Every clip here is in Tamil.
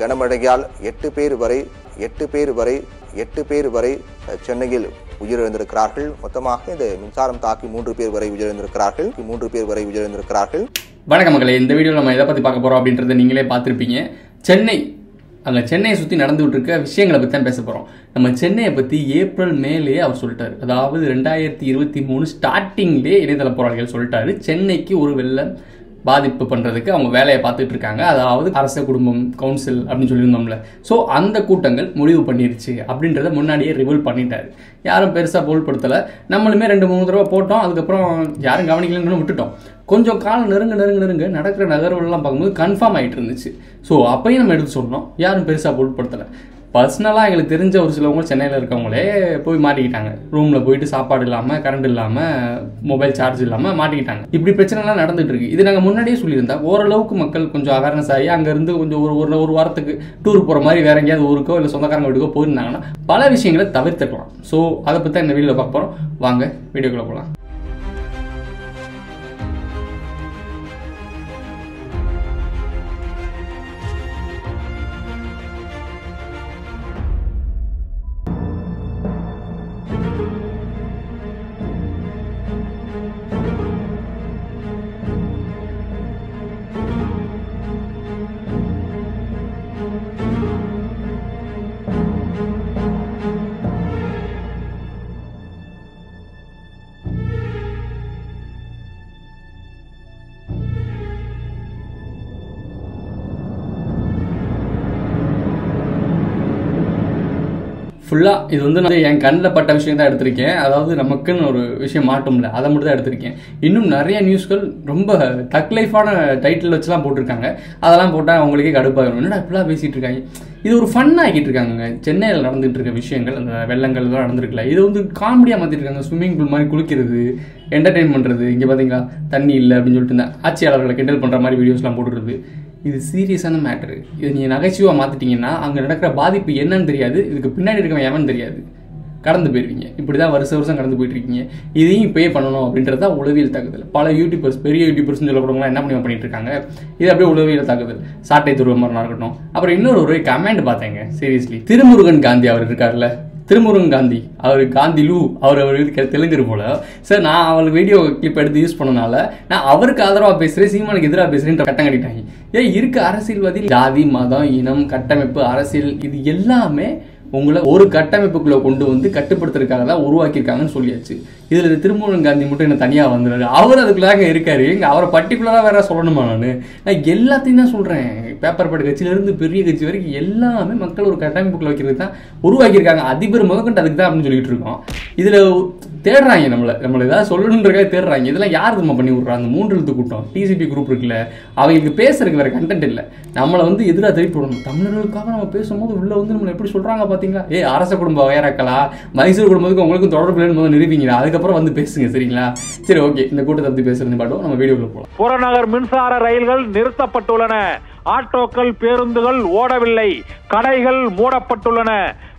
கனமழையால் எட்டு பேர் வரை எட்டு பேர் வரை எட்டு பேர் வரை சென்னையில் உயிரிழந்திருக்கிறார்கள். மொத்தமாக இந்த மின்சாரம் தாக்கி மூன்று பேர் வரை உயிரிழந்திருக்கிறார்கள். மூன்று பேர் வரை உயிரிழந்திருக்கிறார்கள். வணக்கம் மக்களே இந்த வீடியோவில் நம்ம எதை பற்றி பார்க்க போகிறோம் அப்படின்றத நீங்களே பார்த்துருப்பீங்க. சென்னை அங்கே சென்னையை சுற்றி நடந்துகிட்டு இருக்க விஷயங்களை பற்றி தான் பேச போகிறோம் நம்ம சென்னையை பற்றி ஏப்ரல் மேலே அவர் சொல்லிட்டாரு. அதாவது ரெண்டாயிரத்தி இருபத்தி மூணு ஸ்டார்டிங்லேயே இணையதள போராளிகள் சொல்லிட்டாரு. சென்னைக்கு ஒரு வெள்ளம் பாதிப்பு பண்ணுறதுக்கு அவங்க வேலையை பார்த்துட்டு இருக்காங்க அதாவது அரச குடும்பம் கவுன்சில் அப்படின்னு சொல்லியிருந்தோம்ல. ஸோ அந்த கூட்டங்கள் முடிவு பண்ணிருச்சு அப்படின்றத முன்னாடியே ரிவீல் பண்ணிட்டாரு. யாரும் பெருசாக போல்படுத்தலை நம்மளுமே ரெண்டு மூணு தடவை போட்டோம். அதுக்கப்புறம் யாரும் கவனிக்கலன்னு விட்டுட்டோம். கொஞ்சம் காலம் நெருங்க நெருங்க நெருங்க நடக்கிற நகர்வுகள்லாம் பார்க்கும்போது கன்ஃபார்ம் ஆகிட்டு இருந்துச்சு. ஸோ அப்பயும் நம்ம எடுத்து சொன்னோம். யாரும் பெருசாக பொருட்படுத்தலை பர்சனலாக எங்களுக்கு தெரிஞ்ச ஒரு சிலவங்க சென்னையில் இருக்கவங்களே போய் மாட்டிக்கிட்டாங்க. ரூமில் போயிட்டு சாப்பாடு இல்லாமல் கரண்ட் இல்லாமல் மொபைல் சார்ஜ் இல்லாமல் மாட்டிக்கிட்டாங்க. இப்படி பிரச்சனைலாம் நடந்துட்டு இருக்கு இது நாங்கள் முன்னாடியே சொல்லியிருந்தா ஓரளவுக்கு மக்கள் கொஞ்சம் அவேர்னஸ் ஆகி அங்கேருந்து கொஞ்சம் ஒரு ஒரு ஒரு வாரத்துக்கு டூர் போகிற மாதிரி வேற எங்கேயாவது ஊருக்கோ இல்லை சொந்தக்காரங்க வீட்டுக்கோ போயிருந்தாங்கன்னா பல விஷயங்களை தவிர்த்துக்கலாம். ஸோ அதை பற்றி தான் இந்த வீடியோவில் பார்க்க போகிறோம் வாங்க வீடியோக்குள்ளே போகலாம் ஃபுல்லாக இது வந்து நான் என் கண்ணில் பட்ட விஷயம் தான் எடுத்திருக்கேன். அதாவது நமக்குன்னு ஒரு விஷயம் மாட்டும்ல அதை மட்டும் தான் எடுத்திருக்கேன். இன்னும் நிறைய நியூஸ்கள் ரொம்ப டக் லைஃபான டைட்டில் வச்சுலாம் போட்டிருக்காங்க. அதெல்லாம் போட்டால் அவங்களுக்கே கடுப்பாகும் என்னடா இப்படிலாம் பேசிகிட்டு இருக்காங்க? இது ஒரு ஃபன்னாக ஆகிட்டு இருக்காங்க சென்னையில் நடந்துகிட்டு இருக்க விஷயங்கள் அந்த வெள்ளங்கள் எல்லாம் நடந்திருக்கல. இது வந்து காமெடியாக மாற்றிருக்காங்க ஸ்விம்மிங் பூல் மாதிரி குளிக்கிறது என்டர்டெயின் பண்ணுறது இங்கே பார்த்தீங்களா தண்ணி இல்லை அப்படின்னு சொல்லிட்டு இருந்தேன் ஆட்சியாளர்களை கிண்டல் பண்ணுற மாதிரி வீடியோஸ்லாம் போட்டுருது இது சீரியஸான மேட்ரு இது நீங்கள் நகைச்சுவாக மாற்றிட்டீங்கன்னா அங்கே நடக்கிற பாதிப்பு என்னன்னு தெரியாது. இதுக்கு பின்னாடி இருக்கவன் எவன் தெரியாது. கடந்து போயிருவீங்க. இப்படி தான் வருஷ வருஷம் கடந்து போயிட்டுருக்கீங்க. இதையும் பே பண்ணணும் அப்படின்றது தான் உளவியல் தாக்குதல். பல யூடியூபர்ஸ் பெரிய யூடியூபர்ஸ்னு சொல்லப்படுறவங்களாம் என்ன பண்ணி பண்ணிட்டு இருக்காங்க இது அப்படியே உளவியல் தாக்குதல். சாட்டை துருவமரனா இருக்கட்டும். அப்புறம் இன்னொரு ஒரு கமெண்ட் பார்த்தேங்க. சீரியஸ்லி திருமுருகன் காந்தி அவர் இருக்கார்ல? திருமுருகன் காந்தி. அவர் காந்தி லூ அவர் அவர் இது தெலுங்கர் போல. சார் நான் அவளுக்கு வீடியோ கிளிப் எடுத்து யூஸ் பண்ணனால நான் அவருக்கு ஆதரவாக பேசுகிறேன் சீமானுக்கு எதிராக பேசுகிறேன் கட்டம் கட்டிட்டாங்க. ஏன் இருக்க அரசியல்வாதி ஜாதி மதம் இனம் கட்டமைப்பு அரசியல் இது எல்லாமே உங்களை ஒரு கட்டமைப்புக்குள்ள கொண்டு வந்து கட்டுப்படுத்துறதுக்காக தான் உருவாக்கியிருக்காங்கன்னு சொல்லியாச்சு. இதுல இந்த காந்தி மட்டும் என்ன தனியா வந்துடுறாரு அவர் அதுக்குள்ளாக இருக்காரு. இங்க அவரை பர்டிகுலரா வேற சொல்லணுமா நான்? நான் எல்லாத்தையும் தான் சொல்றேன். பேப்பர் பட கட்சியில இருந்து பெரிய கட்சி வரைக்கும் எல்லாமே மக்கள் ஒரு கட்டமைப்புக்குள்ள வைக்கிறது தான் உருவாக்கியிருக்காங்க. அதிபர் முதற்கொண்டு அதுக்கு தான் அப்படின்னு சொல்லிட்டு இருக்கோம். இதுல தேடுறாங்க நம்மளை நம்மளை ஏதாவது சொல்லணுன்றக்காக தேடுறாங்க. இதெல்லாம் யார் நம்ம பண்ணி விட்றாங்க அந்த மூன்று எழுத்து கூட்டம் டிசிபி குரூப் இருக்குல்ல அவங்களுக்கு பேசுறதுக்கு வேற கண்டென்ட் இல்லை. நம்மளை வந்து எதிராக திருப்பி விடணும் தமிழர்களுக்காக நம்ம பேசும்போது உள்ள வந்து நம்மளை எப்படி சொல்றாங்க பாத்தீங்களா? ஏ அரச குடும்ப வயராக்கலா மைசூர் குடும்பத்துக்கு உங்களுக்கும் தொடர்பு இல்லைன்னு முதல்ல நிரூபிங்களா அதுக்கப்புறம் வந்து பேசுங்க சரிங்களா? சரி ஓகே. இந்த கூட்டத்தை பத்தி பேசுறது பாட்டும் நம்ம வீடியோக்குள்ள போகலாம் புறநகர் மின்சார ரயில்கள் நிறுத்தப்பட்டுள்ளன. ஆட்டோக்கள் பேருந்துகள் ஓடவில்லை. கடைகள் மூடப்பட்டுள்ளன.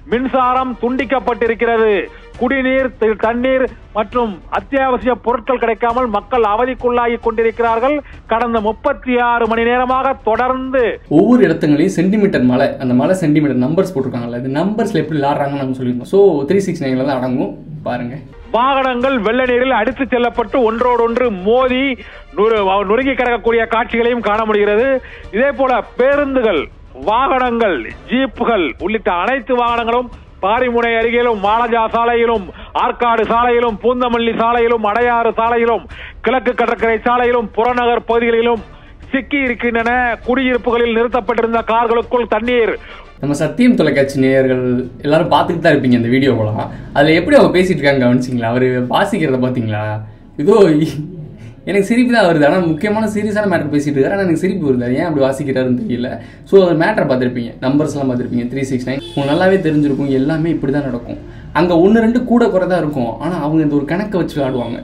மின்சாரம் துண்டிக்கப்பட்டிருக்கிறது. குடிநீர் தண்ணீர் மற்றும் அத்தியாவசிய பொருட்கள் கிடைக்காமல் மக்கள் அவதிக்குள்ளாகி கொண்டிருக்கிறார்கள். கடந்த முப்பத்தி ஆறு மணி நேரமாக தொடர்ந்து ஒவ்வொரு இடத்துங்களையும் சென்டிமீட்டர் மலை அந்த மலை சென்டிமீட்டர் நம்பர்ஸ் போட்டிருக்காங்கல்ல இந்த நம்பர்ஸ்ல எப்படி விளாடுறாங்கன்னு நம்ம சொல்லியிருந்தோம். ஸோ த்ரீ சிக்ஸ் நைன்ல தான் அடங்கும். பாருங்க. வாகனங்கள் வெள்ள நீரில் அடித்துச் செல்லப்பட்டு ஒன்றோடொன்று மோதி நுறு- நொறுங்கி கிடக்கக்கூடிய காட்சிகளையும் காண முடிகிறது. இதே போல பேருந்துகள் வாகனங்கள் ஜீப்புகள் உள்ளிட்ட அனைத்து வாகனங்களும் பாரிமுனை அருகிலும் மாலஜா சாலையிலும் ஆற்காடு சாலையிலும் பூந்தமல்லி சாலையிலும் அடையாறு சாலையிலும் கிழக்கு கடற்கரை சாலையிலும் புறநகர் பகுதிகளிலும் சிக்கி இருக்கின்றன. குடியிருப்புகளில் நிறுத்தப்பட்டிருந்த கார்களுக்குள் தண்ணீர். நம்ம சத்தியம் தொலைக்காட்சி நேயர்கள் எல்லாரும் பார்த்துட்டு தான் இருப்பீங்க இந்த வீடியோ போலாம் அதில் எப்படி அவங்க பேசிட்டு இருக்காங்க கவனிச்சிங்களா? அவர் வாசிக்கிறத பார்த்தீங்களா? இதோ எனக்கு சிரிப்பு தான் வருது. ஆனால் முக்கியமான சீரியஸான மேட்டர் பேசிட்டு இருக்காரு. ஆனால் எனக்கு சிரிப்பு வருது. ஏன் அப்படி வாசிக்கிறாருன்னு தெரியல. ஸோ அந்த மேட்டரை பார்த்துருப்பீங்க. நம்பர்ஸ்லாம் பார்த்துருப்பீங்க. த்ரீ சிக்ஸ் நைன் உங்களுக்கு நல்லாவே தெரிஞ்சிருக்கும். எல்லாமே இப்படி தான் நடக்கும். அங்கே ஒன்று ரெண்டு கூட குறை தான் இருக்கும். ஆனால் அவங்க இந்த ஒரு கணக்கை வச்சு ஆடுவாங்க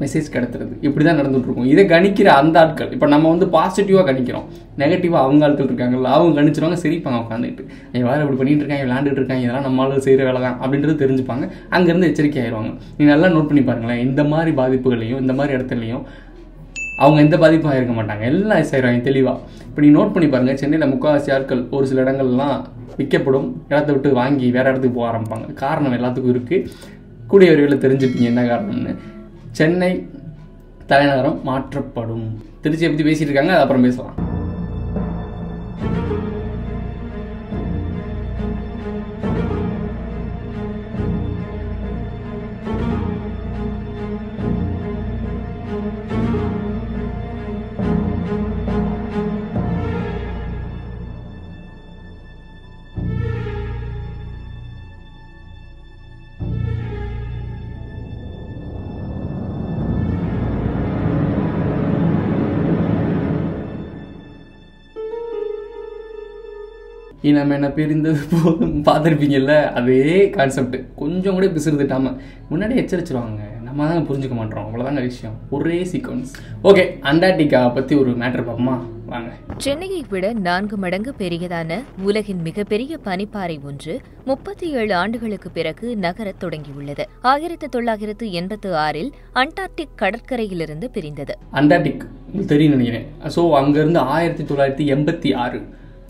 மெசேஜ் கிடத்துறது. இப்படி தான் நடந்துகிட்ருக்கும் இதை கணிக்கிற அந்த ஆட்கள் இப்போ நம்ம வந்து பாசிட்டிவாக கணிக்கிறோம். நெகட்டிவாக அவங்க ஆட்கள் இருக்காங்கல்ல அவங்க கணிச்சிருவாங்க சிரிப்பாங்க உட்காந்துட்டு என் வேறு இப்படி பண்ணிட்டு இருக்காங்க விளாண்டுட்டு இருக்காங்க இதெல்லாம் நம்ம செய்கிற வேலை தான் அப்படின்றது தெரிஞ்சுப்பாங்க. அங்கேருந்து எச்சரிக்கை ஆயிடுவாங்க. நீ நல்லா நோட் பண்ணி பாருங்களேன் இந்த மாதிரி பாதிப்புகளையும் இந்த மாதிரி இடத்துலையும் அவங்க எந்த பாதிப்பும் இருக்க மாட்டாங்க. எல்லாம் செய்கிறாங்க தெளிவாக இப்போ நீ நோட் பண்ணி பாருங்கள் சென்னையில் முக்கால்வாசி ஆட்கள் ஒரு சில இடங்கள்லாம் விற்கப்படும் இடத்த விட்டு வாங்கி வேறு இடத்துக்கு போக ஆரம்பிப்பாங்க. காரணம் எல்லாத்துக்கும் இருக்குது கூடிய விரைவில் தெரிஞ்சுப்பீங்க என்ன காரணம்னு. சென்னை தலைநகரம் மாற்றப்படும். திருச்சியை பற்றி பேசிட்டு இருக்காங்க அது அப்புறம் பேசலாம். இனம் என்ன பிரிந்தது போதும். பார்த்துருப்பீங்கல்ல? அதே கான்செப்ட் கொஞ்சம் கூட பிசுறுத்துட்டாம முன்னாடி எச்சரிச்சிருவாங்க. நம்ம தாங்க புரிஞ்சுக்க மாட்டோம். அவ்வளோதாங்க விஷயம். ஒரே சீக்வன்ஸ் ஓகே அண்டார்டிகா பற்றி ஒரு மேட்ரு பார்ப்போமா? வாங்க. சென்னையை விட நான்கு மடங்கு பெரியதான உலகின் மிகப்பெரிய பனிப்பாறை ஒன்று முப்பத்தி ஏழு ஆண்டுகளுக்கு பிறகு நகரத் தொடங்கியுள்ளது. ஆயிரத்து தொள்ளாயிரத்து எண்பத்து ஆறில் அண்டார்டிக் கடற்கரையிலிருந்து பிரிந்தது. அண்டார்டிக் தெரியும் நினைக்கிறேன். ஸோ அங்கேருந்து ஆயிரத்தி தொள்ளாயிரத்தி எண்பத்தி ஆறு.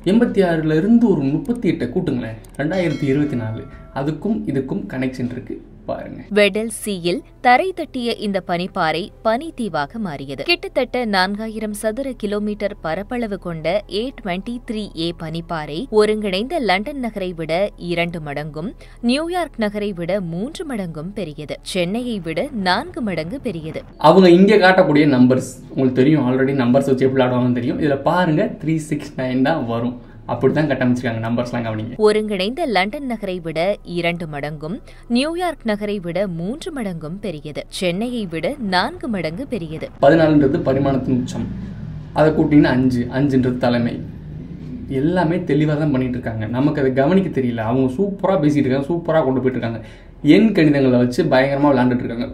எண்பத்தி ஆறுல இருந்து ஒரு முப்பத்தி எட்டை கூட்டுங்களேன். ரெண்டாயிரத்தி இருபத்தி நாலு. அதுக்கும் இதுக்கும் கனெக்ஷன் இருக்குது பாருங்க. வெடல் சீயில் தரை தட்டிய இந்த பனிப்பாறை பனித்தீவாக மாறியது. கிட்டத்தட்ட நான்காயிரம் சதுர கிலோமீட்டர் பரப்பளவு கொண்ட ஏ டுவெண்ட்டி த்ரீ ஏ பனிப்பாறை ஒருங்கிணைந்த லண்டன் நகரை விட இரண்டு மடங்கும் நியூயார்க் நகரை விட மூன்று மடங்கும் பெரியது. சென்னையை விட நான்கு மடங்கு பெரியது. அவங்க இங்கே காட்டக்கூடிய நம்பர்ஸ் உங்களுக்கு தெரியும் ஆல்ரெடி நம்பர்ஸ் வச்சு எப்படி ஆடுவாங்கன்னு தெரியும். இதில் பாருங்க த்ரீ சிக்ஸ் நைன் தான் வரும். அப்படி தான் கட்டமைச்சிருக்காங்க. நம்பர்ஸ்லாம் கவனிங்க. ஒருங்கிணைந்த லண்டன் நகரை விட இரண்டு மடங்கும் நியூயார்க் நகரை விட மூன்று மடங்கும் பெரியது. சென்னையை விட நான்கு மடங்கு பெரியது. பதினாலுன்றது பரிமாணத்தின் உச்சம். அதை கூட்டிங்கன்னா அஞ்சு அஞ்சுன்றது தலைமை. எல்லாமே தெளிவாக தான் பண்ணிட்டு இருக்காங்க நமக்கு அதை கவனிக்க தெரியல. அவங்க சூப்பராக பேசிட்டு இருக்காங்க சூப்பராக கொண்டு போயிட்டு இருக்காங்க. எண் கணிதங்களை வச்சு பயங்கரமாக விளாண்டுட்டு இருக்காங்க.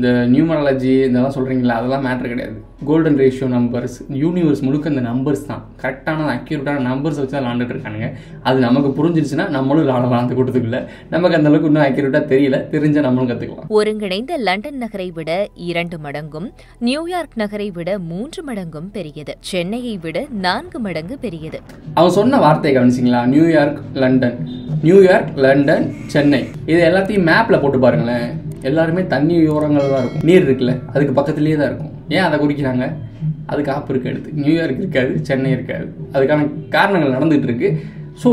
இந்த நியூமராலஜி இதெல்லாம் சொல்கிறீங்களா அதெல்லாம் மேட்ரு கிடையாது. கோல்டன் ரேஷியோ நம்பர்ஸ் யூனிவர்ஸ் முழுக்க இந்த நம்பர்ஸ் தான். கரெக்டான அக்யூரேட்டான நம்பர்ஸ் வச்சு தான் விளாண்டுட்டு இருக்கானுங்க. அது நமக்கு புரிஞ்சிருச்சுன்னா நம்மளும் விளாடலாம் அந்த கூட்டத்துக்குள்ள நமக்கு அந்த அளவுக்கு இன்னும் அக்யூரேட்டாக தெரியல. தெரிஞ்சா நம்மளும் கற்றுக்கலாம் ஒருங்கிணைந்த லண்டன் நகரை விட இரண்டு மடங்கும் நியூயார்க் நகரை விட மூன்று மடங்கும் பெரியது. சென்னையை விட நான்கு மடங்கு பெரியது. அவன் சொன்ன வார்த்தையை கவனிச்சிங்களா? New York London. New York London Chennai. இது எல்லாத்தையும் மேப்பில் போட்டு பாருங்களேன். எல்லாருமே தண்ணி ஓரங்கள் தான் இருக்கும். நீர் இருக்குல்ல அதுக்கு பக்கத்துலேயே தான் இருக்கும். ஏன் அதை குறிக்கிறாங்க? அதுக்கு ஆப்பு இருக்கு அடுத்து நியூயார்க் இருக்காது சென்னை இருக்காது. அதுக்கான காரணங்கள் நடந்துகிட்டு இருக்கு. ஸோ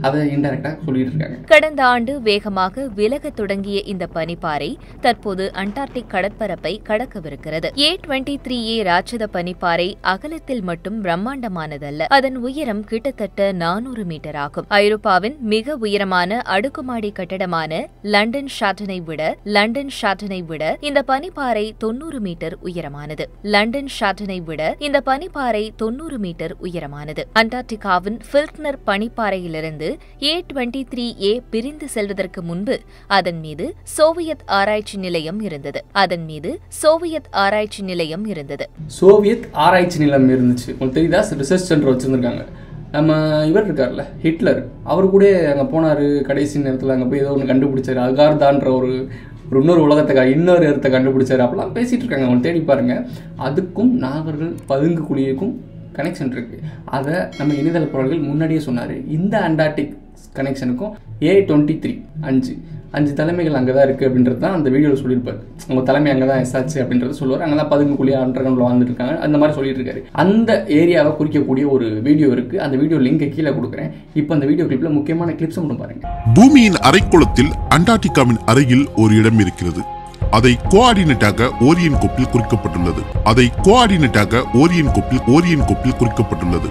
அதை இன்டெரக்டாக சொல்லிட்டு இருக்காங்க. கடந்த ஆண்டு வேகமாக விலக தொடங்கிய இந்த பனிப்பாறை தற்போது அண்டார்டிக் கடற்பரப்பை கடக்கவிருக்கிறது. ஏ டுவெண்ட்டி த்ரீ ஏ ராட்சத பனிப்பாறை அகலத்தில் மட்டும் பிரம்மாண்டமானதல்ல. அதன் உயரம் கிட்டத்தட்ட நானூறு மீட்டர் ஆகும். ஐரோப்பாவின் மிக உயரமான அடுக்குமாடி கட்டடமான லண்டன் ஷாட்டனை விட லண்டன் ஷாட்டனை விட இந்த பனிப்பாறை தொன்னூறு மீட்டர் உயரமானது. லண்டன் ஷாட்டனை விட இந்த பனிப்பாறை தொன்னூறு மீட்டர் உயரமானது. அண்டார்டிகாவின் ஃபில்க்னர் பனிப்பாறையிலிருந்து ஏ டுவெண்ட்டி த்ரீ ஏ பிரிந்து செல்வதற்கு முன்பு அதன் மீது சோவியத் ஆராய்ச்சி நிலையம் இருந்தது. அதன் மீது சோவியத் ஆராய்ச்சி நிலையம் இருந்தது. சோவியத் ஆராய்ச்சி நிலையம் இருந்துச்சு. உங்களுக்கு தெரியுதா? ரிசர்ச் சென்டர் வச்சுருந்துருக்காங்க. நம்ம இவர் இருக்கார்ல ஹிட்லர். அவர் கூட அங்கே போனார் கடைசி நேரத்தில் அங்கே போய் ஏதோ ஒன்று கண்டுபிடிச்சாரு. அகார்தான்ற ஒரு ஒரு இன்னொரு உலகத்தை இன்னொரு இடத்தை கண்டுபிடிச்சாரு. அப்படிலாம் பேசிட்டு இருக்காங்க. அவங்க தேடி பாருங்க. அதுக்கும் நாகர்கள் பதுங்கு குழியக்கும் கனெக்ஷன் இருக்குது அதை நம்ம இணையதள பொருள்கள் முன்னாடியே சொன்னார். இந்த அண்டார்டிக் கனெக்ஷனுக்கும் ஏ டுவெண்ட்டி த்ரீ அஞ்சு. அஞ்சு தலைமைகள் அங்கே தான் இருக்குது அப்படின்றது தான் அந்த வீடியோவில் சொல்லியிருப்பார். உங்கள் தலைமை அங்கே தான் எஸ்ஆச்சு அப்படின்றது சொல்லுவார். அங்கே தான் பதுங்கு குழி அண்டர்கிரவுண்டில் வாழ்ந்துட்டு இருக்காங்க அந்த மாதிரி சொல்லிட்டு இருக்காரு அந்த ஏரியாவை குறிக்கக்கூடிய ஒரு வீடியோ இருக்குது அந்த வீடியோ லிங்கை கீழே கொடுக்குறேன். இப்போ அந்த வீடியோ கிளிப்பில் முக்கியமான கிளிப்ஸை மட்டும் பாருங்க. பூமியின் அரைக்குளத்தில் அண்டார்டிகாவின் அருகில் ஒரு இடம் இருக்கிறது. அதை கோஆர்டினேட்டாக ஓரியன் கோப்பில் குறிக்கப்பட்டுள்ளது. அதை கோஆர்டினேட்டாக ஓரியன் கோப்பில் ஓரியன் கோப்பில் குறிக்கப்பட்டுள்ளது.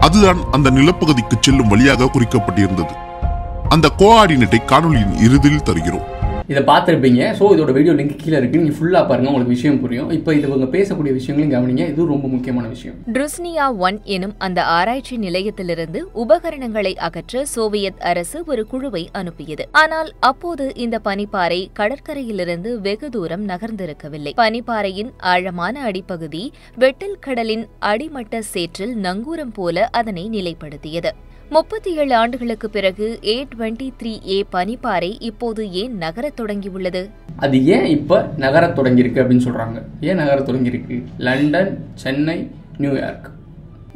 அதுதான் அந்த நிலப்பகுதிக்கு செல்லும் வழியாக குறிக்கப்பட்டிருந்தது. அந்த கோஆர்டினேட்டை காணொளியின் இறுதியில் தருகிறோம். இதை பார்த்துருப்பீங்க. ஸோ இதோட வீடியோ லிங்க் கீழே இருக்கு. நீங்கள் ஃபுல்லாக பாருங்க. உங்களுக்கு விஷயம் புரியும். இப்போ இது இவங்க பேசக்கூடிய விஷயங்களையும் கவனிங்க. இது ரொம்ப முக்கியமான விஷயம். ட்ருஸ்னியா ஒன் எனும் அந்த ஆராய்ச்சி நிலையத்திலிருந்து உபகரணங்களை அகற்ற சோவியத் அரசு ஒரு குழுவை அனுப்பியது. ஆனால் அப்போது இந்த பனிப்பாறை கடற்கரையிலிருந்து வெகு தூரம் நகர்ந்திருக்கவில்லை. பனிப்பாறையின் ஆழமான அடிப்பகுதி வெட்டில் கடலின் அடிமட்ட சேற்றில் நங்கூரம் போல அதனை நிலைப்படுத்தியது. முப்பத்தி ஏழு ஆண்டுகளுக்கு பிறகு ஏ டுவெண்ட்டி த்ரீ ஏ பனிப்பாறை இப்போது ஏன் நகரத் தொடங்கியுள்ளது? அது ஏன் இப்போ நகரத் தொடங்கியிருக்கு அப்படின்னு சொல்கிறாங்க ஏன் நகரத் தொடங்கியிருக்கு? London Chennai New York.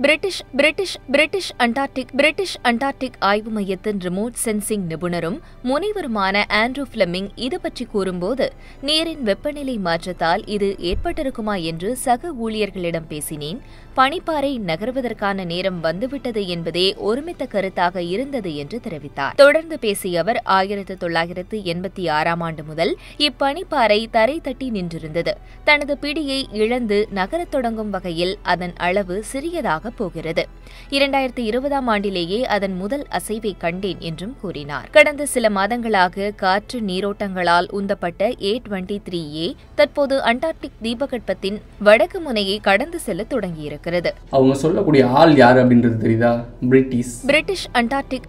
British British British Antarctic British Antarctic ஆய்வு மையத்தின் ரிமோட் சென்சிங் நிபுணரும் முனைவருமான ஆண்ட்ரூ பிளமிங் இது பற்றி கூறும்போது நீரின் வெப்பநிலை மாற்றத்தால் இது ஏற்பட்டிருக்குமா? என்று சக ஊழியர்களிடம் பேசினேன். பனிப்பாறை நகர்வதற்கான நேரம் வந்துவிட்டது என்பதே ஒருமித்த கருத்தாக இருந்தது என்று தெரிவித்தார். தொடர்ந்து பேசிய அவர் ஆயிரத்து தொள்ளாயிரத்து எண்பத்தி ஆறாம் ஆண்டு முதல் இப்பனிப்பாறை தரை தட்டி நின்றிருந்தது. தனது பிடியை இழந்து நகரத் தொடங்கும் வகையில் அதன் அளவு சிறியதாக போகிறது. இரண்டாயிரத்தி இருபதாம் ஆண்டிலேயே அதன் முதல் அசைவை கண்டேன் என்றும் கூறினார். கடந்த சில மாதங்களாக காற்று நீரோட்டங்களால் உந்தப்பட்ட ஏ டுவெண்ட்டி த்ரீ ஏ தற்போது அண்டார்டிக் தீபகற்பத்தின் வடக்கு முனையை கடந்து செல்ல தொடங்கியிருக்கிறது. அவங்க சொல்லக்கூடிய ஆள் யார் அப்படின்றது தெரியுதா? British. British Antarctic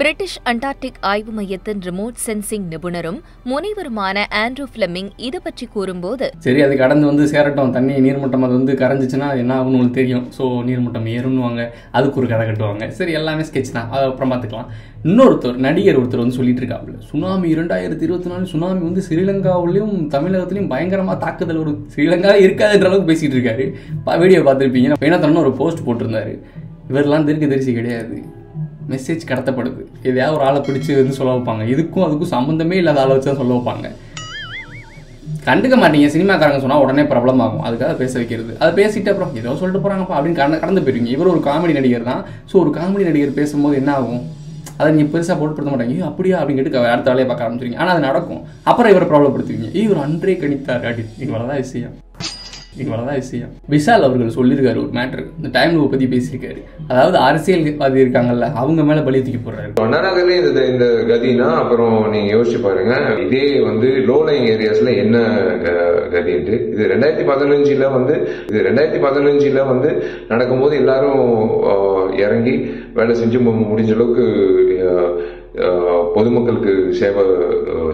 British Antarctic ஆய்வு மையத்தின் ரிமோட் சென்சிங் நிபுணரும் முனைவருமான ஆண்ட்ரூ பிளெமிங் இது பற்றி கூறும்போது சரி அது கடந்து வந்து சேரட்டும். தண்ணி நீர்மட்டம் அது வந்து கரைஞ்சிச்சுன்னா என்ன ஆகும்னு உங்களுக்கு தெரியும். ஸோ நீர்மட்டம் ஏறும்னுவாங்க. அதுக்கு ஒரு கதை கட்டுவாங்க. சரி எல்லாமே ஸ்கெட்ச் தான். அதுக்கப்புறம் அப்புறம் பார்த்துக்கலாம் இன்னொருத்தர் நடிகர் ஒருத்தர் வந்து சொல்லிட்டு இருக்காப்புல சுனாமி இரண்டாயிரத்தி இருபத்தி நாலு சுனாமி வந்து ஸ்ரீலங்காவிலையும் தமிழகத்துலையும் பயங்கரமா தாக்குதல் ஒரு ஸ்ரீலங்கா இருக்காதுன்ற அளவுக்கு பேசிட்டு இருக்காரு. வீடியோ பார்த்துருப்பீங்க. வேணாத்தனு ஒரு போஸ்ட் போட்டிருந்தாரு. இவரெல்லாம் தெருக்கு தரிசி கிடையாது. மெசேஜ் கடத்தப்படுது. எதையாவது ஒரு ஆளை பிடிச்சி வந்து சொல்ல வைப்பாங்க. இதுக்கும் அதுக்கும் சம்மந்தமே இல்லாத ஆளை வச்சு தான் சொல்ல வைப்பாங்க. கண்டுக்க மாட்டீங்க. சினிமாக்காரங்க சொன்னால் உடனே பிரபலம் ஆகும் அதுக்காக பேச வைக்கிறது. அதை பேசிட்டு அப்புறம் ஏதோ சொல்லிட்டு போகிறாங்கப்பா அப்படின்னு கடந்து கடந்து போயிருவீங்க இவர் ஒரு காமெடி நடிகர் தான். ஸோ ஒரு காமெடி நடிகர் பேசும்போது என்ன ஆகும்? அதை நீங்கள் பெருசாக போட்டுப்படுத்த மாட்டாங்க. ஐயோ அப்படியா? அப்படின்னு கேட்டு அடுத்த வேலையை பார்க்க ஆரம்பிச்சிருங்க ஆனால் அது நடக்கும். அப்புறம் இவரை ப்ராப்ளப்படுத்துவீங்க இவர் அன்றே கணித்தார். அப்படின்னு இவ்வளோதான் விஷயம். இவ்வளோதான் விஷயம் விஷால் அவர்கள் சொல்லியிருக்காரு ஒரு மேட்ரு இந்த டைம் லூப் பற்றி பேசியிருக்காரு. அதாவது அரசியல்வாதி இருக்காங்கல்ல அவங்க மேலே பலி தூக்கி போடுறாரு. அண்ணாநகர்ல இந்த இந்த கதினா அப்புறம் நீங்கள் யோசிச்சு பாருங்க. இதே வந்து லோ லைங் ஏரியாஸில் என்ன க- கதின்ட்டு இது ரெண்டாயிரத்தி பதினஞ்சில் வந்து இது ரெண்டாயிரத்தி பதினஞ்சில் வந்து நடக்கும்போது எல்லாரும் இறங்கி வேலை செஞ்சு முடிஞ்ச அளவுக்கு பொதுமக்களுக்கு சேவை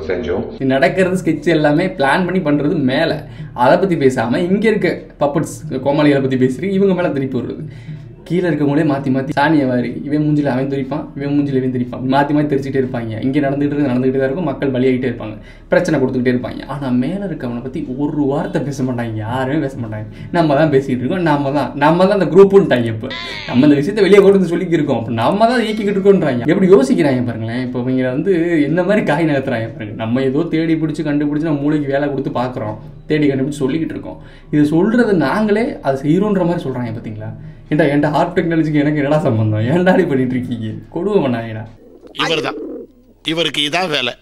செஞ்சோம். நடக்கிறது ஸ்கெட்ச் எல்லாமே பிளான் பண்ணி பண்றது மேல. அதை பத்தி பேசாம இங்க இருக்க பப்பட்ஸ் கோமாளிகளை பத்தி பேசுறீங்க இவங்க மேல திருப்பி வருது கீழே இருக்கவங்களே மாத்தி மாத்தி சாணியை வாரி இவன் மூஞ்சில அவன் தெரிப்பான் இவன் மூஞ்சில இவன் தெரிப்பான் மாத்தி மாத்தி தெரிச்சுட்டே இருப்பாங்க. இங்கே நடந்துகிட்டு இருக்கு நடந்துகிட்டே தான் இருக்கும் மக்கள் பலியாகிட்டே இருப்பாங்க. பிரச்சனை கொடுத்துக்கிட்டே இருப்பாங்க. ஆனால் மேலே இருக்கவனை பத்தி ஒரு வார்த்தை பேச மாட்டாங்க. யாருமே பேச மாட்டாங்க. நம்ம தான் பேசிக்கிட்டு இருக்கோம் நாம தான் நம்ம தான் அந்த குரூப்புன்ட்டாங்க இப்போ. நம்ம இந்த விஷயத்தை வெளியே கொண்டு வந்து சொல்லிக்கிட்டு இருக்கோம் நம்ம தான் இயக்கிக்கிட்டு இருக்கோன்றாங்க. எப்படி யோசிக்கிறாங்க பாருங்களேன். இப்போ இவங்க வந்து என்ன மாதிரி காய் நகர்த்துறாங்க பாருங்க. நம்ம ஏதோ தேடி பிடிச்சி கண்டுபிடிச்சி நம்ம மூளைக்கு வேலை கொடுத்து பார்க்குறோம் தேடி கண்டுபிடிச்சு சொல்லிக்கிட்டு இருக்கோம். இது சொல்றது நாங்களே அதை செய்கிறோன்ற மாதிரி சொல்றாங்க பார்த்தீங்களா ஏன்டா ஏன்டா ஹார்ட் டெக்னாலஜிக்கு எனக்கு என்னடா சம்பந்தம்? ஏன்டாடி பண்ணிட்டு இருக்கீங்க? கொடுமை பண்ணாங்கடா இவர்தான். இவருக்கு இதான் வேலை.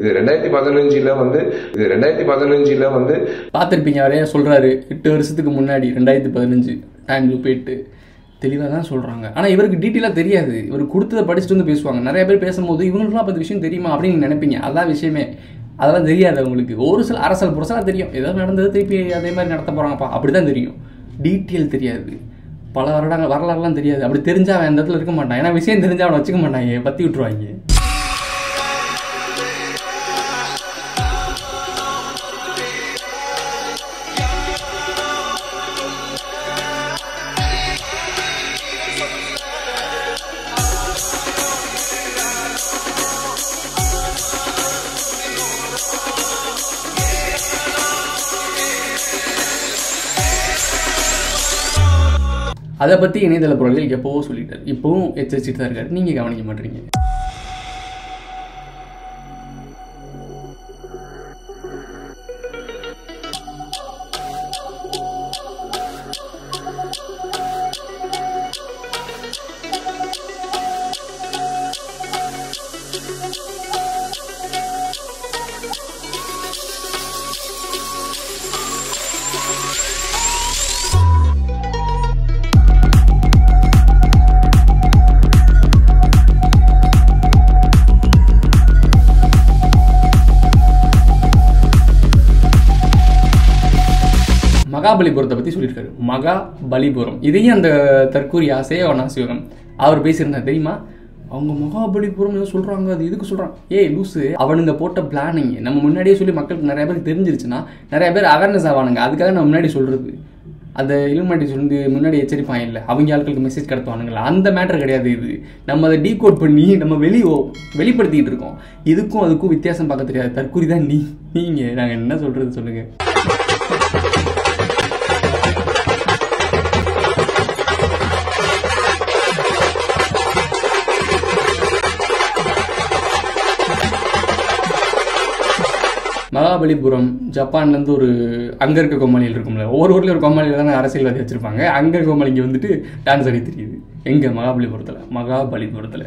இது ரெண்டாயிரத்தி பதினஞ்சுல வந்து இது ரெண்டாயிரத்தி பதினஞ்சுல வந்து பார்த்துருப்பீங்க அவரே சொல்றாரு எட்டு வருஷத்துக்கு முன்னாடி ரெண்டாயிரத்தி பதினஞ்சு டைம் லூப் எட்டு தெளிவாக தான் சொல்கிறாங்க ஆனால் இவருக்கு டீட்டெயிலாக தெரியாது. இவர் கொடுத்ததை படிச்சுட்டு வந்து பேசுவாங்க. நிறைய பேர் பேசும்போது இவங்களுக்குலாம் பத்து விஷயம் தெரியுமா அப்படின்னு நீங்க நினைப்பீங்க. அதான் விஷயமே. அதெல்லாம் தெரியாது அவங்களுக்கு. ஒரு சில அரசல் புரசலாக தெரியும். ஏதோ நடந்தது திருப்பி அதே மாதிரி நடத்த போகிறாங்கப்பா அப்படி தான் தெரியும். டீட்டெயில் தெரியாது. பல வருடங்கள் வரலாறுலாம் தெரியாது. அப்படி தெரிஞ்சா அவன் அந்த இடத்துல இருக்க மாட்டான். ஏன்னா விஷயம் தெரிஞ்சால் அவனை வச்சுக்க மாட்டாங்க பற்றி விட்டுருவாங்க. அதை பற்றி இணையதள பொருள்கள் எப்போவோ சொல்லிட்டார். இப்போவும் எச்சரிச்சுட்டு தான் இருக்காரு. நீங்கள் கவனிக்க மாட்டீங்க மகாபலிபுரத்தை பற்றி சொல்லியிருக்காரு. மகாபலிபுரம். இதையும் அந்த தற்கூரி ஆசையே அவனாசிவகம் அவர் பேசியிருந்தார் தெரியுமா? அவங்க மகாபலிபுரம் ஏதோ சொல்கிறாங்க அது எதுக்கு சொல்கிறான் ஏய் லூஸு அவனுங்க போட்ட பிளானிங் நம்ம முன்னாடியே சொல்லி மக்களுக்கு நிறைய பேருக்கு தெரிஞ்சிருச்சுன்னா நிறைய பேர் அவேர்னஸ் ஆவானுங்க. அதுக்காக நான் முன்னாடி சொல்கிறது அந்த இலுமினாட்டி வந்து முன்னாடி எச்சரிப்பான் இல்லை. அவங்க ஆட்களுக்கு மெசேஜ் கடத்துவானுங்களா? அந்த மேட்டர் கிடையாது இது. நம்ம அதை டீகோட் பண்ணி நம்ம வெளியோ வெளிப்படுத்திக்கிட்டு இருக்கோம். இதுக்கும் அதுக்கும் வித்தியாசம் பார்க்க தெரியாது தற்கூரி தான் நீ. நீங்கள் நாங்கள் என்ன சொல்கிறது சொல்லுங்கள் மகாபலிபுரம் ஜப்பான்லேருந்து ஒரு அங்கே இருக்க கோமாளியில் இருக்கும்ல. ஒவ்வொரு ஊரில் ஒரு கோமாளியில் தானே அரசியல்வாதி வச்சுருப்பாங்க. அங்கே இருக்க கோமாளிங்க வந்துட்டு டான்ஸ் அடி தெரியுது. எங்கே? மகாபலிபுரத்தில். மகாபலிபுரத்தில்.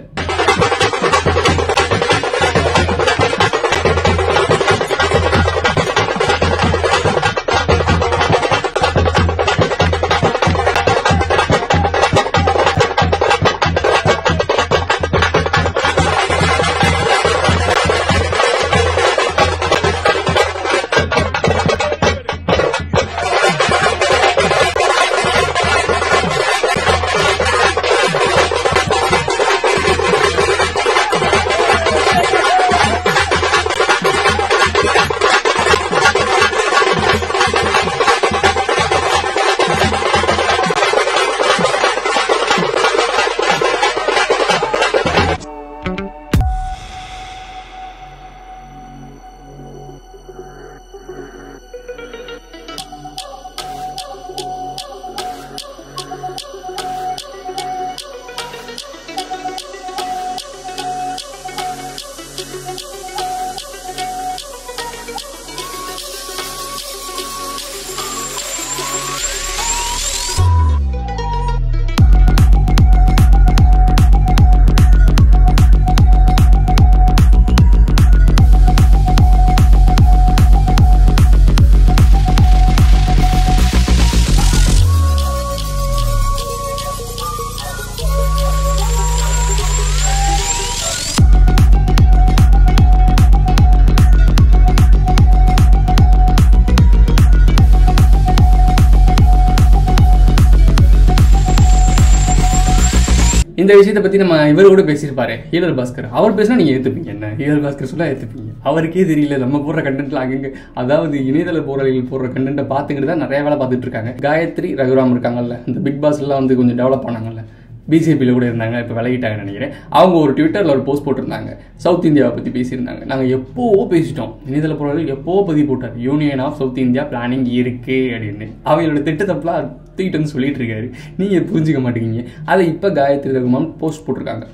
இந்த விஷயத்தை பற்றி நம்ம இவர் கூட பேசியிருப்பாரு ஹீலர் பாஸ்கர். அவர் பேசினா நீங்கள் ஏற்றுப்பீங்க என்ன? ஹீலர் பாஸ்கர் சொல்ல ஏத்துப்பீங்க. அவருக்கே தெரியல நம்ம போடுற கண்டென்ட்ல அங்கங்க அதாவது இணையதள போராளிகள் போடுற கண்டென்ட்டை பார்த்துக்கிட்டு தான் நிறைய வேலை பார்த்துட்டு இருக்காங்க. காயத்ரி ரகுராம் இருக்காங்கல்ல இந்த பிக் பாஸ் எல்லாம் வந்து கொஞ்சம் டெவலப் பண்ணாங்கல்ல பிஜேபியில் கூட இருந்தாங்க இப்போ விலகிட்டாங்கன்னு நினைக்கிறேன். அவங்க ஒரு ட்விட்டரில் ஒரு போஸ்ட் போட்டிருந்தாங்க. சவுத் இந்தியாவை பற்றி பேசியிருந்தாங்க. நாங்கள் எப்போவோ பேசிட்டோம்? இணையதள போராளி எப்போவோ பதிவு போட்டார்? Union of South India planning இருக்குது அப்படின்னு. அவங்களோட திட்டத்தப்பெல்லாம் அத்திக்கிட்டேன்னு சொல்லிட்டு இருக்காரு. நீங்கள் புரிஞ்சுக்க மாட்டேங்கிறீங்க. அதை இப்போ காயத்ரி ரகுமான் போஸ்ட் போட்டிருக்காங்க.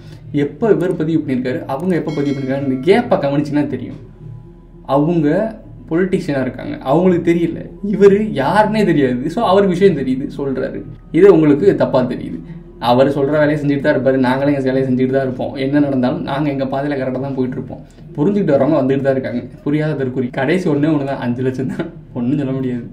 எப்போ இவர் பதிவு பண்ணியிருக்காரு? அவங்க எப்போ பதிவு பண்ணியிருக்காங்க இந்த கேப்பை தெரியும். அவங்க பொலிட்டிஷியனாக இருக்காங்க. அவங்களுக்கு தெரியல. இவர் யாருன்னே தெரியாது. ஸோ அவருக்கு விஷயம் தெரியுது. சொல்கிறாரு இது உங்களுக்கு தப்பாக தெரியுது. அவர் சொல்கிற வேலையை செஞ்சுட்டு தான் இருப்பார். நாங்களும் எங்கள் வேலையை செஞ்சுட்டு தான் இருப்போம். என்ன நடந்தாலும் நாங்கள் எங்கள் பாதையில் கரெக்டாக தான் போயிட்டுருப்போம் புரிஞ்சுக்கிட்டு வரவங்க வந்துட்டு தான் இருக்காங்க. புரியாத திருக்குறி கடைசி ஒன்றே ஒன்று தான் அஞ்சு லட்சம் தான். ஒன்றும் சொல்ல முடியாது.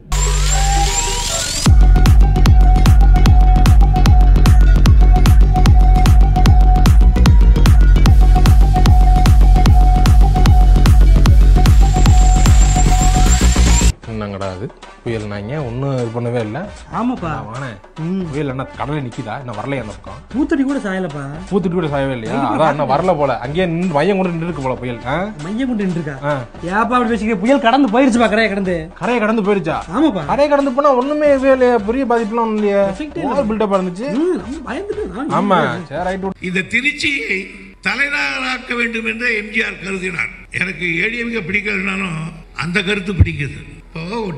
என்னங்கடா அது புயல் நாங்க ஒன்றும் இது பண்ணவே இல்லை? ஆமாப்பா. வானே புயல் என்ன கடல்ல நிக்குதா? என்ன வரலையா அந்த பக்கம்? பூத்தடி கூட சாயலப்பா. பூத்துட்டு கூட சாயவே இல்லையா? அதான் என்ன வரல போல. அங்கேயே நின்று மையம் கொண்டு நின்று போல புயல்? மையம் கொண்டு நின்றுருக்கா? ஆ. ஏப்பா அப்படி பேசிக்க புயல் கடந்து போயிருச்சுப்பா கரையை கடந்து. கரையை கடந்து போயிருச்சா? ஆமாப்பா. கரையை கடந்து போனா ஒண்ணுமே இல்லையா. பெரிய பாதிப்புலாம் ஒண்ணும் இல்லையா. பில்டப் இருந்துச்சு. ஆமா சரி ரைட் இந்த திருச்சியை தலைநகராக்க வேண்டும் என்று எம்ஜிஆர் கருதினார். எனக்கு ஏடிஎம்கே பிடிக்கலனாலும் அந்த கருத்து பிடிக்குது.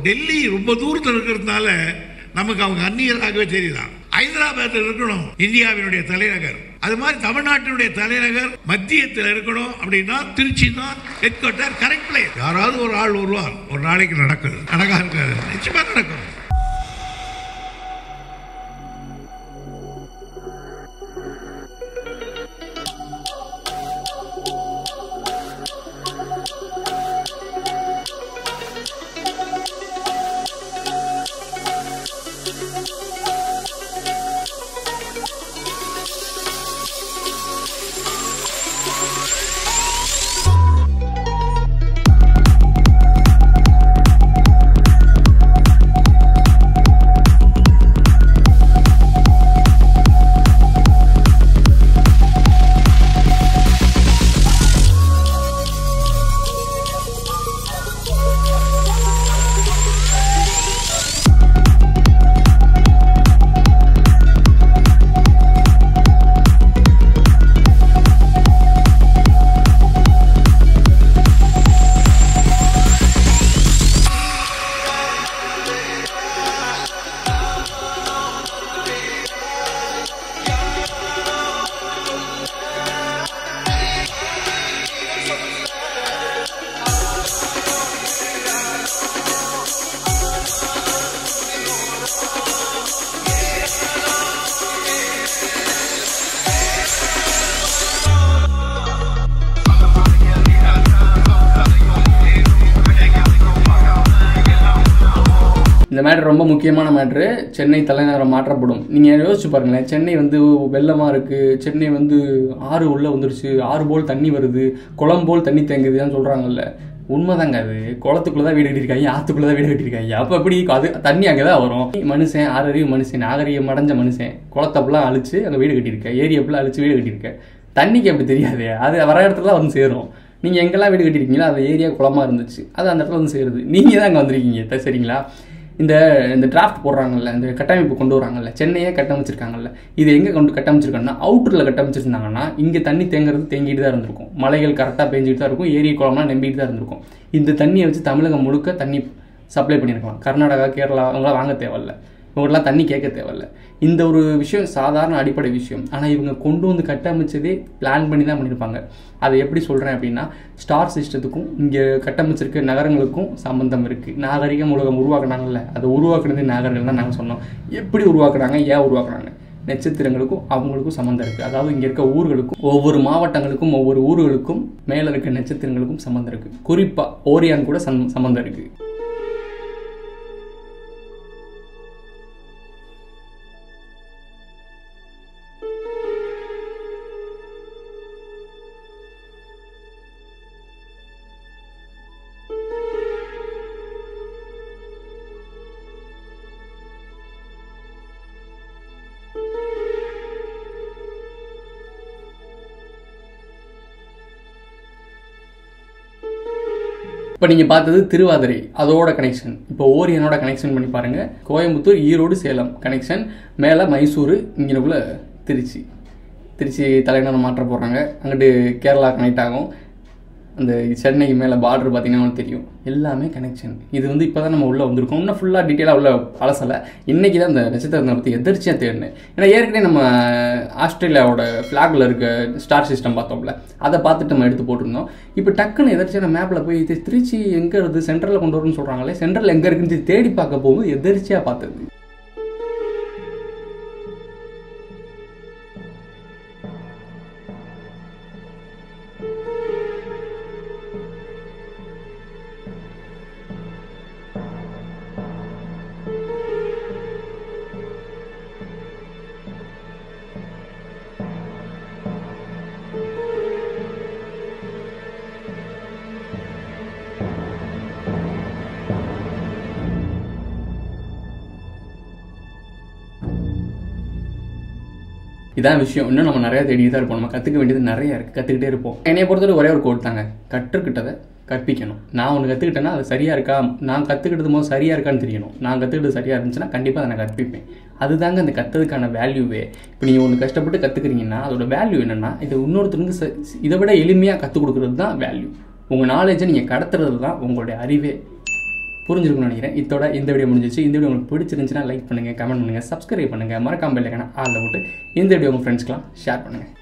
டெல்லி ரொம்ப தூரத்தில் இருக்கிறதுனால நமக்கு அவங்க அந்நியராகவே தெரியுதான். ஹைதராபாத்தில் இருக்கணும் இந்தியாவினுடைய தலைநகர். அது மாதிரி தமிழ்நாட்டினுடைய தலைநகர் மத்தியத்தில் இருக்கணும் அப்படின்னா திருச்சி தான் ஹெட் குவார்ட்டர் கரெக்ட் பிளேஸ் யாராவது ஒரு ஆள் வருவார். ஒரு நாளைக்கு நடக்குது. நடக்காது நிச்சயமாக நடக்கும். ரொம்ப முக்கியமான மேட்ரு சென்னை தலைநகரம் மாற்றப்படும். நீங்கள் யோசிச்சு பாருங்களேன். சென்னை வந்து வெள்ளமாக இருக்குது சென்னை வந்து ஆறு உள்ளே வந்துருச்சு. ஆறு போல் தண்ணி வருது. குளம் போல் தண்ணி தேங்குதுன்னு சொல்கிறாங்கல்ல உண்மைதாங்க அது. குளத்துக்குள்ளே தான் வீடு கட்டியிருக்காங்க. ஆற்றுக்குள்ளே தான் வீடு கட்டியிருக்காங்க. அப்போ எப்படி அது தண்ணி அங்கே தான் வரும்? மனுஷன் ஆறறிவு மனுஷன் நாகரிகம் அடைஞ்ச மனுஷன். குளத்தப்பெல்லாம் அழிச்சு அங்கே வீடு கட்டியிருக்கேன் ஏரியப்பெல்லாம் அழிச்சு வீடு கட்டியிருக்கேன் தண்ணிக்கு அப்படி தெரியாது. அது வர இடத்துல வந்து சேரும். நீங்கள் எங்கெல்லாம் வீடு கட்டியிருக்கீங்களோ அது ஏரியா குளமா இருந்துச்சு. அது அந்த இடத்துல வந்து சேருது. நீங்கள் தான் அங்கே வந்திருக்கீங்க. சரிங்களா? இந்த இந்த டிராஃப்ட் போடுறாங்கல்ல இந்த கட்டமைப்பு கொண்டு வராங்கல்ல சென்னையே கட்டமைச்சிருக்காங்கல்ல இது எங்கே கொண்டு கட்டமைச்சிருக்காங்கன்னா அவுட்டரில் கட்டமைச்சிருந்தாங்கன்னா இங்கே தண்ணி தேங்குறது தேங்கிட்டு தான் இருந்திருக்கும். மலைகள் கரெக்டாக பெஞ்சிட்டு தான் இருக்கும் ஏரி குளம்லாம் நம்பிட்டு தான் இருந்திருக்கும். இந்த தண்ணியை வச்சு தமிழகம் முழுக்க தண்ணி சப்ளை பண்ணியிருக்கலாம். கர்நாடகா கேரளா அவங்களாம் வாங்க தேவையில்ல. இவங்களாம் தண்ணி கேட்க தேவையில்ல. இந்த ஒரு விஷயம் சாதாரண அடிப்படை விஷயம். ஆனால் இவங்க கொண்டு வந்து கட்டமைச்சதே பிளான் பண்ணி தான் பண்ணியிருப்பாங்க அதை எப்படி சொல்கிறேன் அப்படின்னா ஸ்டார் சிஸ்டத்துக்கும் இங்கே கட்டமைச்சிருக்க நகரங்களுக்கும் சம்பந்தம் இருக்குது நாகரிகம் உலகம் உருவாக்குனாங்கல்ல அதை உருவாக்குனது நாகரிகம் தான் நாங்கள் சொன்னோம். எப்படி உருவாக்குனாங்க ஏன் உருவாக்குனாங்க நட்சத்திரங்களுக்கும் அவங்களுக்கும் சம்மந்தம் இருக்குது அதாவது இங்கே இருக்க ஊர்களுக்கும் ஒவ்வொரு மாவட்டங்களுக்கும் ஒவ்வொரு ஊர்களுக்கும் மேலே இருக்க நட்சத்திரங்களுக்கும் சம்மந்தம் இருக்குது குறிப்பாக ஓரியான் கூட சம் சம்மந்தம் இருக்குது இப்போ நீங்கள் பார்த்தது திருவாதிரை அதோட கனெக்ஷன் இப்போ ஓரியனோட கனெக்ஷன் பண்ணி பாருங்கள் கோயம்புத்தூர் ஈரோடு சேலம் கனெக்ஷன் மேலே மைசூர் இங்கனக்குள்ள திருச்சி. திருச்சி தலைநகரம் மாற்ற போகிறாங்க அங்கிட்டு கேரளா கனெக்ட் ஆகும். அந்த சென்னைக்கு மேலே பார்டர் பார்த்தீங்கன்னா உங்களுக்கு தெரியும். எல்லாமே கனெக்ஷன் இது வந்து இப்போ தான் நம்ம உள்ளே வந்திருக்கோம். இன்னும் ஃபுல்லாக டீட்டெயிலாக உள்ள அலசலை இன்னைக்கு தான் இந்த நட்சத்திரத்தை பற்றி எதிர்ச்சியாக தேடினேன். ஏன்னா ஏற்கனவே நம்ம ஆஸ்திரேலியாவோட ஃப்ளாகில் இருக்க ஸ்டார் சிஸ்டம் பார்த்தோம்ல அதை பார்த்துட்டு நம்ம எடுத்து போட்டிருந்தோம். இப்போ டக்குன்னு எதிர்ச்சியான மேப்பில் போய் இது திருச்சி எங்கே இருக்குது சென்ட்ரலில் கொண்டு வரணும்னு சொல்கிறாங்களே சென்ட்ரல் எங்கே இருக்குன்னு தேடி பார்க்க போகும்போது எதிர்ச்சியாக பார்த்தது. இதான் விஷயம். இன்னும் நம்ம நிறையா தேடி தான் இருப்போம். நம்ம கற்றுக்க வேண்டியது நிறைய இருக்குது கற்றுக்கிட்டே இருப்போம். என்னை பொறுத்தவரை ஒரே ஒரு கோட் தாங்க. கற்றுக்கிட்டதை கற்பிக்கணும். நான் ஒன்று கற்றுக்கிட்டேன்னா அது சரியாக இருக்கா? நான் கற்றுக்கிட்டது போது சரியாக இருக்கான்னு தெரியணும். நான் கற்றுக்கிட்டது சரியாக இருந்துச்சுன்னா கண்டிப்பாக அதை நான் கற்பிப்பேன். அதுதாங்க அந்த கற்றதுக்கான வேல்யூவே இப்போ நீங்கள் ஒன்று கஷ்டப்பட்டு கற்றுக்குறீங்கன்னா அதோட வேல்யூ என்னென்னா இது இன்னொருத்தருக்கு ச- இதை விட எளிமையாக கற்றுக் கொடுக்குறது தான் வேல்யூ உங்கள் நாலேஜை நீங்கள் கடத்துறது தான் உங்களுடைய அறிவே. புரிஞ்சிருக்கும்னு நினைக்கிறேன். இதோட இந்த வீடியோ முடிஞ்சிச்சு இந்த வீடியோ உங்களுக்கு பிடிச்சிருந்துச்சுன்னா லைக் பண்ணுங்கள் கமெண்ட் பண்ணுங்கள் சப்ஸ்கிரைப் பண்ணுங்கள் மறக்காமல் இல்லைக்கான ஆளில் போட்டு இந்த வீடியோ உங்கள் ஃப்ரெண்ட்ஸ்க்கெலாம் ஷேர் பண்ணுங்கள்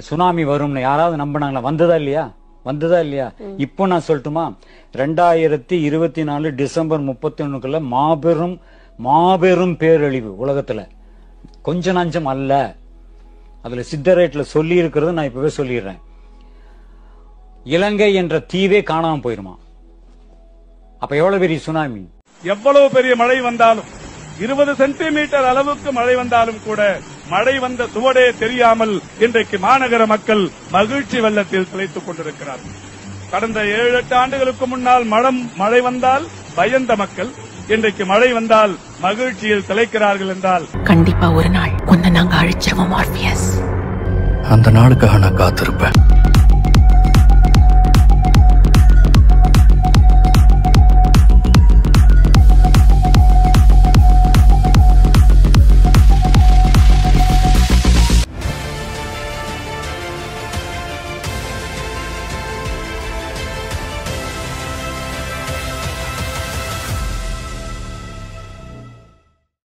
சுனாமி வரும்னு யாராவது நம்பினாங்களா? வந்ததா இல்லையா? வந்ததா இல்லையா? இப்போ நான் சொல்லட்டுமா? ரெண்டாயிரத்தி இருபத்தி நாலு டிசம்பர் முப்பத்தி ஒண்ணுக்குள்ள மாபெரும் மாபெரும் பேரழிவு உலகத்துல. கொஞ்ச நஞ்சம் அல்ல. அதுல சித்தரேட்ல சொல்லி இருக்கிறது நான் இப்பவே சொல்லிடுறேன். இலங்கை என்ற தீவே காணாம போயிருமா? அப்ப எவ்வளவு பெரிய சுனாமி? எவ்வளவு பெரிய மழை வந்தாலும் இருபது சென்டிமீட்டர் அளவுக்கு மழை வந்தாலும் கூட மழை வந்த சுவடே தெரியாமல் இன்றைக்கு மாநகர மக்கள் மகிழ்ச்சி வெள்ளத்தில் திளைத்துக் கொண்டிருக்கிறார்கள் கடந்த ஏழு எட்டு ஆண்டுகளுக்கு முன்னால் மழம் மழை வந்தால் பயந்த மக்கள் இன்றைக்கு மழை வந்தால் மகிழ்ச்சியில் திளைக்கிறார்கள் என்றால் கண்டிப்பா ஒரு நாள் உன்னை நாங்க அழிச்சிருவோம் அந்த நாளுக்காக நான் காத்திருப்பேன்.